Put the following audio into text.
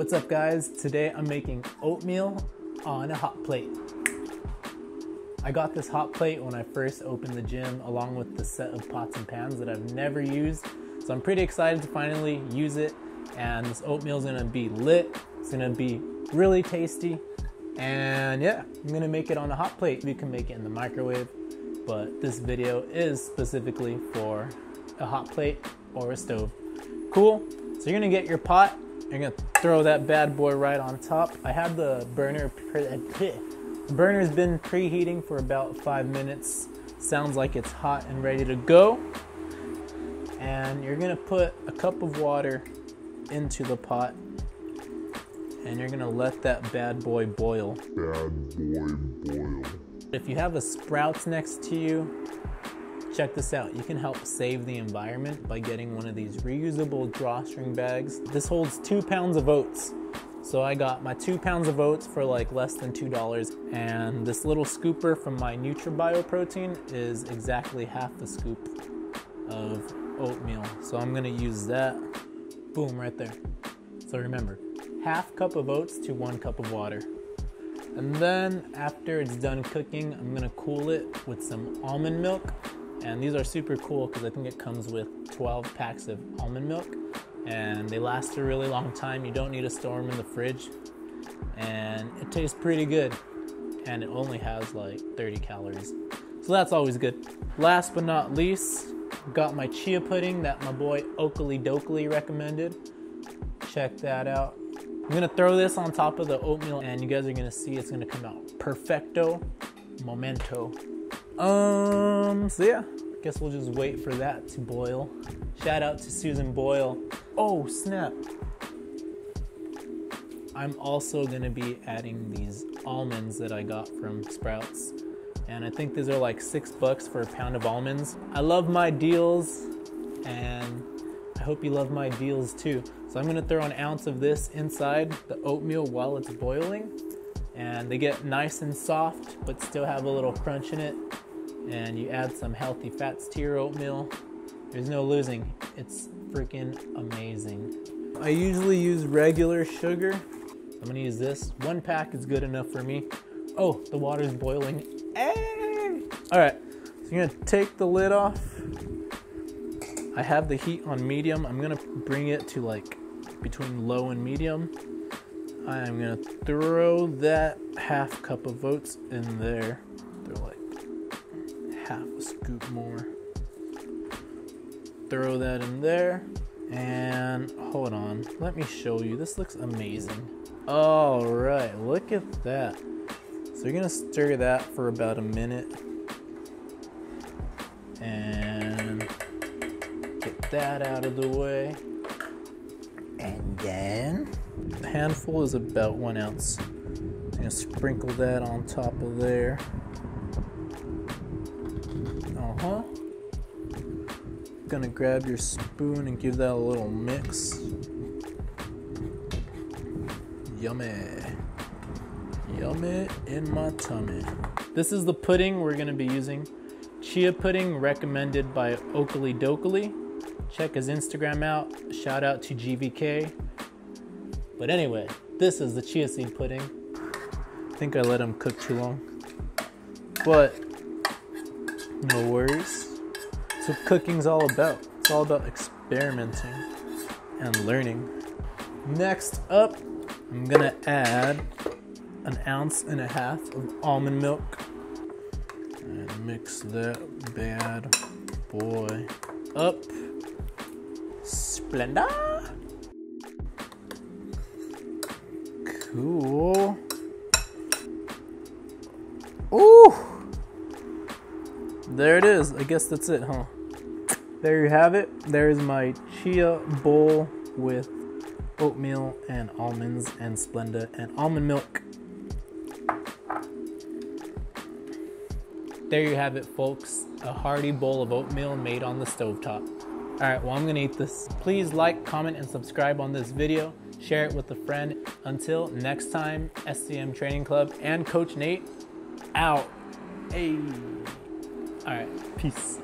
What's up guys? Today I'm making oatmeal on a hot plate. I got this hot plate when I first opened the gym along with the set of pots and pans that I've never used. So I'm pretty excited to finally use it and this oatmeal is gonna be lit. It's gonna be really tasty and yeah, I'm gonna make it on a hot plate. You can make it in the microwave, but this video is specifically for a hot plate or a stove. Cool, so you're gonna get your pot, you're gonna throw that bad boy right on top. I have the burner, the eh, burner's been preheating for about five minutes. Sounds like it's hot and ready to go. And you're gonna put a cup of water into the pot and you're gonna let that bad boy boil. Bad boy boil. If you have a Sprouts next to you, check this out. You can help save the environment by getting one of these reusable drawstring bags. This holds two pounds of oats. So I got my two pounds of oats for like less than $2. And this little scooper from my NutraBio protein is exactly half the scoop of oatmeal. So I'm gonna use that. Boom, right there. So remember, half cup of oats to one cup of water. And then after it's done cooking, I'm gonna cool it with some almond milk. And these are super cool because I think it comes with 12 packs of almond milk and they last a really long time. You don't need to store them in the fridge and it tastes pretty good and it only has like 30 calories. So that's always good. Last but not least, got my chia pudding that my boy Oakley Dokley recommended. Check that out. I'm gonna throw this on top of the oatmeal and you guys are gonna see it's gonna come out perfecto momento. Um, so yeah, guess we'll just wait for that to boil. Shout out to Susan Boyle. Oh, snap. I'm also gonna be adding these almonds that I got from Sprouts. And I think these are like six bucks for a pound of almonds. I love my deals and I hope you love my deals too. So I'm gonna throw an ounce of this inside the oatmeal while it's boiling. And they get nice and soft, but still have a little crunch in it. And you add some healthy fats to your oatmeal. There's no losing. It's freaking amazing. I usually use regular sugar. I'm gonna use this. One pack is good enough for me. Oh, the water's boiling. Hey! All right, so you're gonna take the lid off I have the heat on medium. I'm gonna bring it to like between low and medium. I'm gonna throw that half cup of oats in there. Throw like half a scoop more. Throw that in there. And hold on, let me show you. This looks amazing. All right, look at that. So you're gonna stir that for about a minute. And get that out of the way. And then a handful is about one ounce. I'm gonna sprinkle that on top of there. Uh huh. Gonna grab your spoon and give that a little mix. Yummy. Yummy in my tummy. This is the pudding we're gonna be using. Chia pudding recommended by Oakley Dokley. Check his Instagram out. Shout out to GVK. But anyway, this is the chia seed pudding. I think I let him cook too long. But no worries. That's what cooking's all about. It's all about experimenting and learning. Next up, I'm gonna add an ounce and a half of almond milk and mix that bad boy up. Splenda. Cool. Ooh. There it is. I guess that's it, huh? There you have it. There's my chia bowl with oatmeal and almonds and Splenda and almond milk. There you have it, folks. A hearty bowl of oatmeal made on the stovetop. All right, well, I'm gonna eat this. Please like, comment, and subscribe on this video. Share it with a friend. Until next time, SCM Training Club and Coach Nate out. Hey. All right, peace.